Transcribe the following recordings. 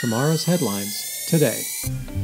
tomorrow's headlines today.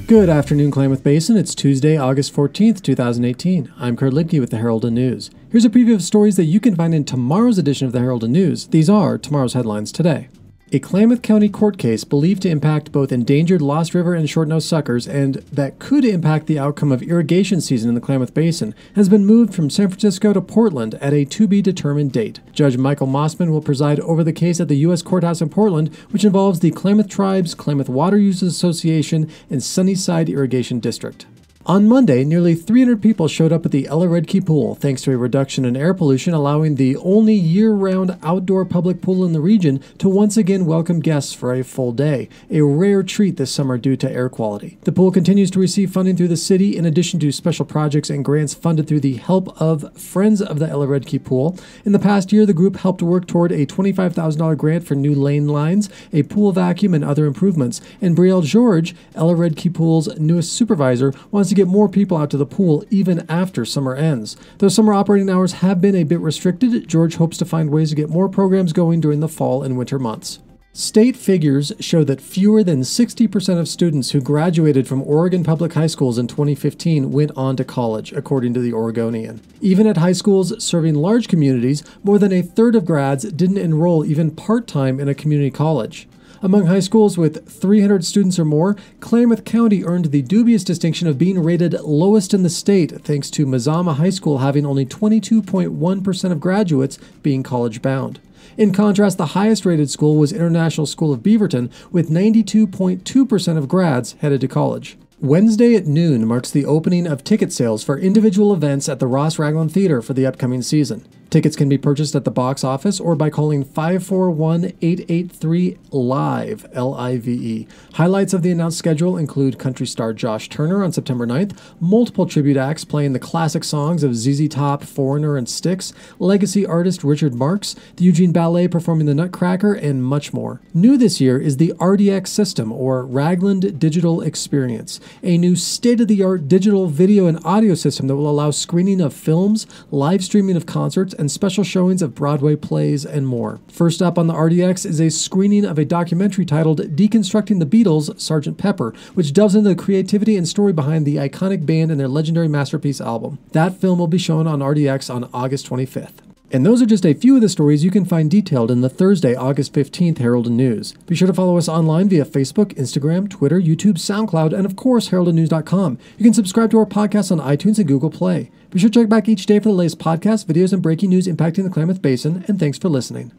Good afternoon, Klamath Basin. It's Tuesday, August 14th, 2018. I'm Kurt Liedtke with the Herald and News. Here's a preview of stories that you can find in tomorrow's edition of the Herald and News. These are tomorrow's headlines today. A Klamath County court case believed to impact both endangered Lost River and short-nosed suckers and that could impact the outcome of irrigation season in the Klamath Basin has been moved from San Francisco to Portland at a to-be-determined date. Judge Michael Mossman will preside over the case at the U.S. Courthouse in Portland, which involves the Klamath Tribes, Klamath Water Users Association, and Sunnyside Irrigation District. On Monday, nearly 300 people showed up at the Ella Redkey Pool thanks to a reduction in air pollution, allowing the only year round outdoor public pool in the region to once again welcome guests for a full day, a rare treat this summer due to air quality. The pool continues to receive funding through the city in addition to special projects and grants funded through the help of Friends of the Ella Redkey Pool. In the past year, the group helped work toward a $25,000 grant for new lane lines, a pool vacuum, and other improvements. And Brielle George, Ella Pool's newest supervisor, wants to get more people out to the pool even after summer ends. Though summer operating hours have been a bit restricted, George hopes to find ways to get more programs going during the fall and winter months. State figures show that fewer than 60% of students who graduated from Oregon public high schools in 2015 went on to college, according to the Oregonian. Even at high schools serving large communities, more than a third of grads didn't enroll even part time in a community college. Among high schools with 300 students or more, Klamath County earned the dubious distinction of being rated lowest in the state, thanks to Mazama High School having only 22.1% of graduates being college bound. In contrast, the highest rated school was International School of Beaverton, with 92.2% of grads headed to college. Wednesday at noon marks the opening of ticket sales for individual events at the Ross Ragland Theater for the upcoming season. Tickets can be purchased at the box office or by calling 541 883 LIVE, L I V E. Highlights of the announced schedule include country star Josh Turner on September 9th, multiple tribute acts playing the classic songs of ZZ Top, Foreigner, and Styx, legacy artist Richard Marx, the Eugene Ballet performing the Nutcracker, and much more. New this year is the RDX system, or Ragland Digital Experience, a new state of the art digital video and audio system that will allow screening of films, live streaming of concerts, and special showings of Broadway plays and more. First up on the RDX is a screening of a documentary titled Deconstructing the Beatles, Sgt. Pepper, which delves into the creativity and story behind the iconic band and their legendary masterpiece album. That film will be shown on RDX on August 25th. And those are just a few of the stories you can find detailed in the Thursday, August 15th Herald and News. Be sure to follow us online via Facebook, Instagram, Twitter, YouTube, SoundCloud, and of course, heraldandnews.com. You can subscribe to our podcast on iTunes and Google Play. Be sure to check back each day for the latest podcasts, videos, and breaking news impacting the Klamath Basin, and thanks for listening.